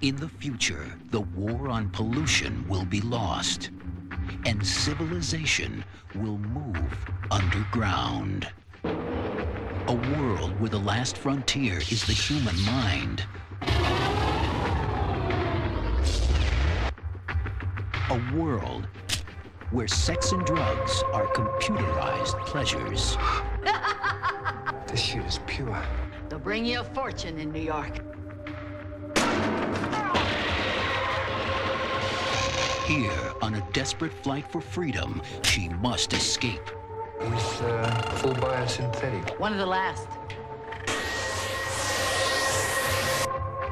In the future, the war on pollution will be lost, and civilization will move underground. A world where the last frontier is the human mind. A world where sex and drugs are computerized pleasures. This shit is pure. They'll bring you a fortune in New York. Here, on a desperate flight for freedom, she must escape. He's uh, full biosynthetic. One of the last.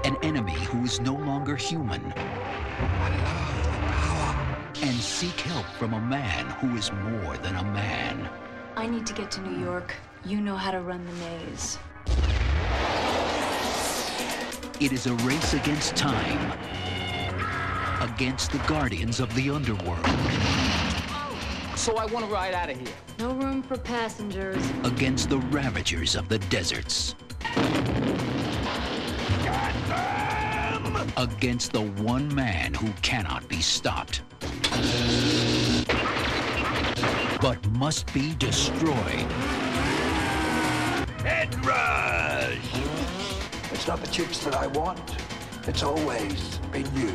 An enemy who is no longer human. I love the power. And seek help from a man who is more than a man. I need to get to New York. You know how to run the maze. It is a race against time. Against the guardians of the underworld. So I want to ride out of here. No room for passengers. Against the ravagers of the deserts. Against the one man who cannot be stopped. But must be destroyed. Head rush! It's not the chicks that I want. It's always been you.